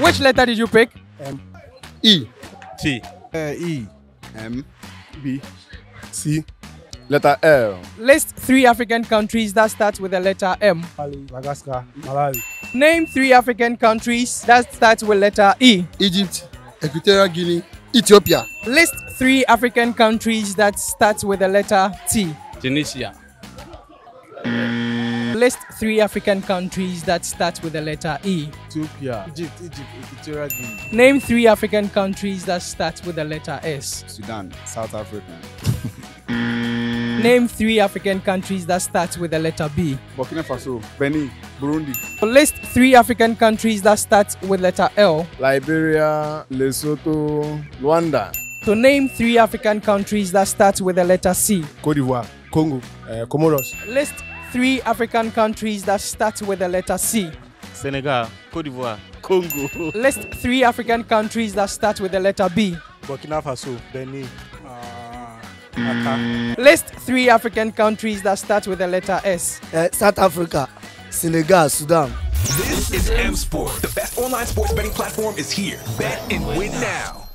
Which letter did you pick? E. T. Uh, e. M. B. C. Letter L. List three African countries that start with the letter M. Mali. Madagascar. Malawi. Name three African countries that start with the letter E. Egypt. Equatorial Guinea. Ethiopia. List three African countries that start with the letter T. Tunisia. List three African countries that start with the letter E. Ethiopia. Egypt. Egypt. Equatorial Guinea. Name three African countries that start with the letter S. Sudan. South Africa. Name three African countries that start with the letter B. Burkina Faso. Benin. Burundi. List three African countries that start with letter L. Liberia. Lesotho. Rwanda. To name three African countries that start with the letter C. Cote d'Ivoire. Congo. Uh, Comoros. List three African countries that start with the letter C. Senegal. Cote d'Ivoire. Congo. List three African countries that start with the letter B. Burkina Faso. Benin. Uh, List three African countries that start with the letter S. Uh, South Africa, Senegal, Sudan. This is MSport. The best online sports betting platform is here. Bet and win now.